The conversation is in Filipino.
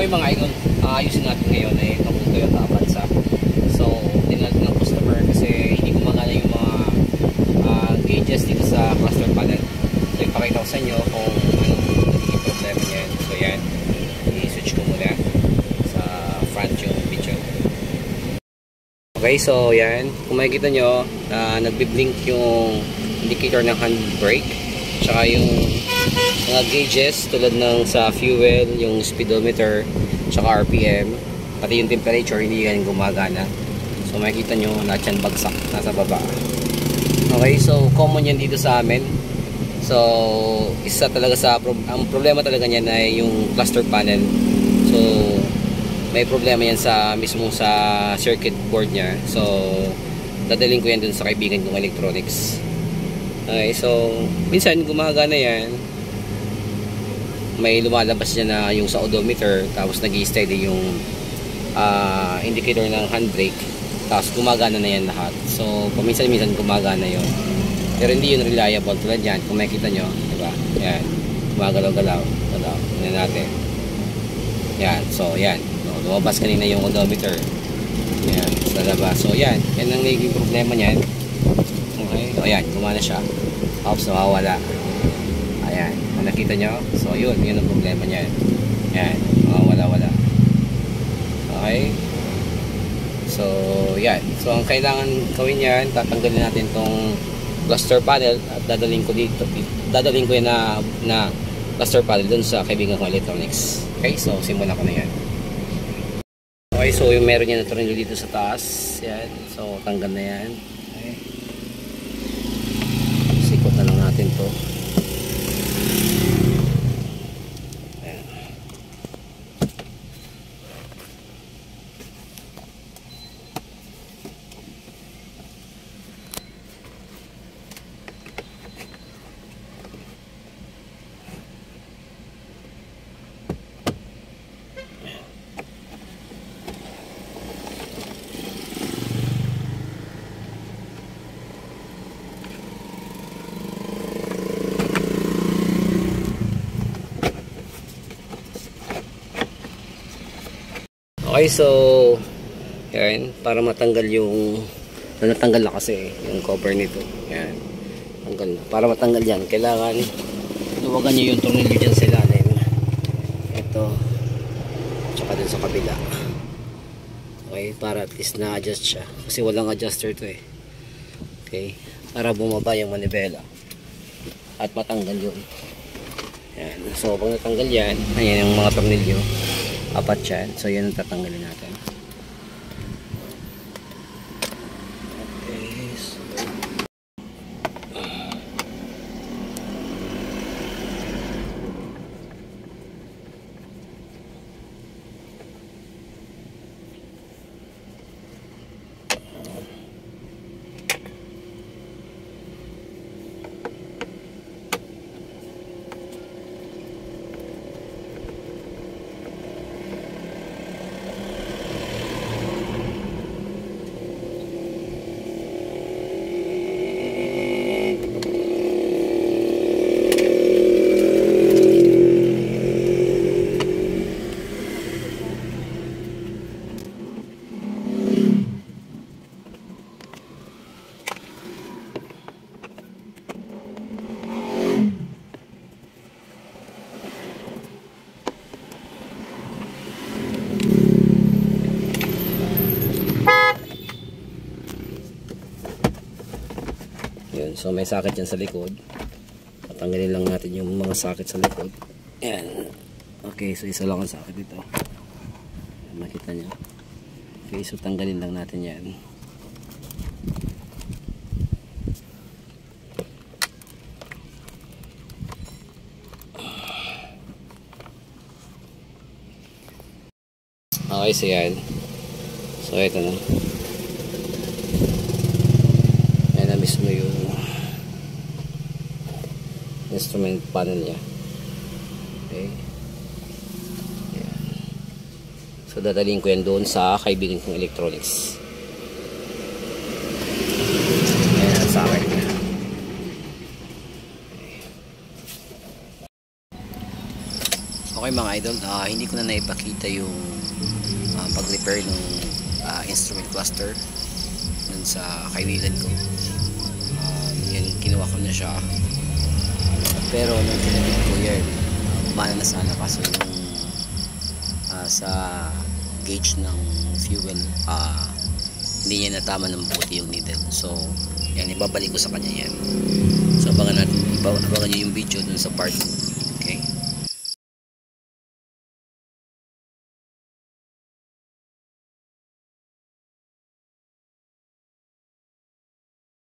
Okay mga idol, aayusin natin ngayon ay itong Toyota Avanza. So, tinanong ng customer kasi hindi gumagana yung mga uh, gauges dito sa cluster panel. So, ipakita ko sa inyo kung anong naging problema niyan. So, yan. I-switch ko muna sa front yung video. Okay, so yan. Kung makikita nyo, uh, nagbiblink yung indicator ng handbrake. Tsaka yung mga gauges tulad ng sa fuel, yung speedometer, tsaka RPM, pati yung temperature hindi yan gumagana. So makikita nyo lahat yan bagsak nasa baba. Okay, so common yan dito sa amin. So isa talaga sa ang problema talaga niyan ay yung cluster panel. So may problema yan sa mismo sa circuit board niya. So dadalhin ko yan dun sa kaibigan kong electronics. Okay, so minsan gumagana yan may lumalabas niya na yung sa odometer tapos nag steady yung uh, indicator ng handbrake tapos gumagana na yan lahat. So paminsan-minsan gumagana yon pero hindi yun reliable tulad yan kung makikita nyo diba yan gumagalaw-galaw galaw yan natin. Yan so yan. So, lumabas kanina yung odometer. Yan sa labas. So yan yan ang naging problema niyan. Okay so yan gumana siya. Tapos nawawala kung nakita nyo so yun yun ang problema niya. Yan mga wala wala. Okay? So yan. So ang kailangan gawin yan tatanggalin natin tong cluster panel at dadalhin ko dito dadalhin ko yan na, na cluster panel dun sa kaibigan kong electronics. Okay? So simulan ko na yan. Okay so yung meron yan na tornilyo dito sa taas. Yan. So tanggal na yan okay sikot na lang natin to Okay, so yan, para matanggal yung na natanggal na kasi yung cover nito. Yan. Tanggal na. Para matanggal yan, kailangan luwagan niyo yung tornilyo dyan sa ilalim. Ito. Tsaka dun sa kabila. Okay, para at least na-adjust siya. Kasi walang adjuster to eh. Okay, para bumaba yung manibela. At matanggal yun. Yan. So, pag natanggal yan, ayan yung mga tornilyo apat yan so yun ang tatanggalin natin okay so Yun, so may sakit yan sa likod. Patanggalin lang natin yung mga sakit sa likod. Yan. Okay, so isa lang ang sakit dito. Makita nyo. Okay, so tanggalin lang natin yan. Okay, so yan. So ito na. Yan na mismo yung instrument panel niya. Okay. Yan. So dadalhin ko yan doon sa kaibigan kong electronics. Ayan sa akin. Okay mga idol, ah, hindi ko na naipakita yung ah, pag-repair ng ah, instrument cluster dun sa kaibigan ko. Um, yan, kinuha ko na siya. Pero nung tinatid ko yan, uh, na sana kaso yung ah, sa gauge ng fuel, ah, hindi niya natama ng buti yung needle. So, yan, ibabalik ko sa kanya yan. So, abangan natin, abangan nyo yung video dun sa part